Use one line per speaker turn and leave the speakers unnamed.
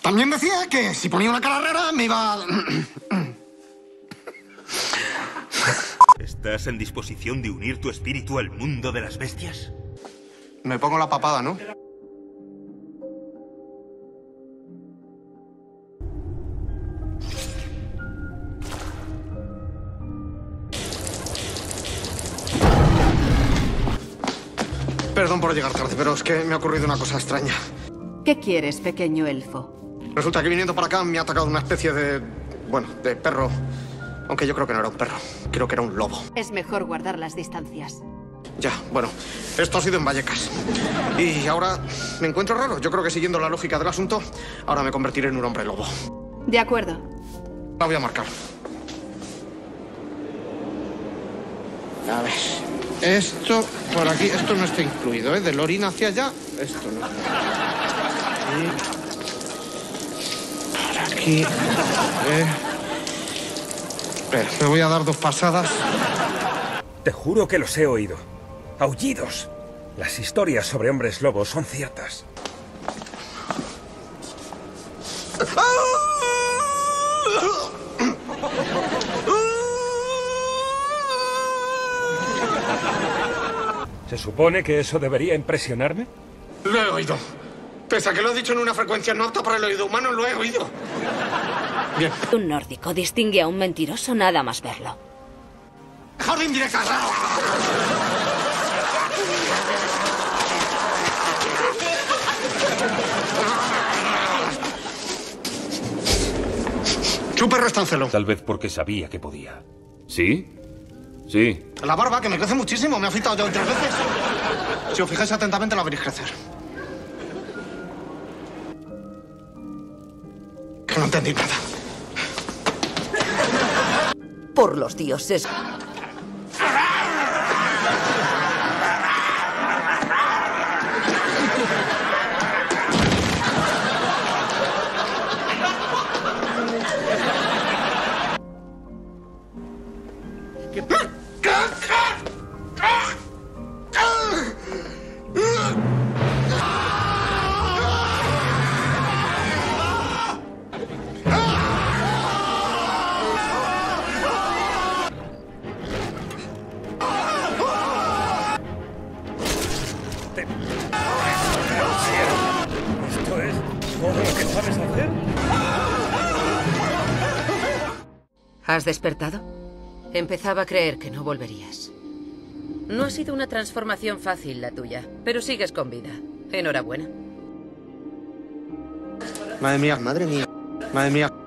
También decía que si ponía una cara rara me iba...
¿Estás en disposición de unir tu espíritu al mundo de las bestias?
Me pongo la papada, ¿no? Perdón por llegar tarde, pero es que me ha ocurrido una cosa extraña.
¿Qué quieres, pequeño elfo?
Resulta que viniendo para acá me ha atacado una especie de... bueno, de perro. Aunque yo creo que no era un perro, creo que era un lobo.
Es mejor guardar las distancias.
Ya, bueno, esto ha sido en Vallecas. Y ahora me encuentro raro. Yo creo que siguiendo la lógica del asunto, ahora me convertiré en un hombre lobo.
De acuerdo.
La voy a marcar. A ver. Esto por aquí, esto no está incluido, ¿eh? De Lorina hacia allá, esto no. Por aquí. Eh. Espera, me voy a dar dos pasadas.
Te juro que los he oído. Aullidos. Las historias sobre hombres lobos son ciertas. ¿Se supone que eso debería impresionarme?
Lo he oído. Pese a que lo he dicho en una frecuencia no apta para el oído humano, lo he oído. Bien.
Un nórdico distingue a un mentiroso nada más verlo.
¡Jardín directa! Su perro está en celo.
Tal vez porque sabía que podía. ¿Sí? Sí.
La barba, que me crece muchísimo. Me ha afeitado ya tres veces. Si os fijáis atentamente, la veréis crecer. No entendí nada.
Por los dioses.
¿Esto es todo lo que sabes hacer?
¿Has despertado? Empezaba a creer que no volverías. No ha sido una transformación fácil la tuya, pero sigues con vida. Enhorabuena.
Madre mía, madre mía. Madre mía.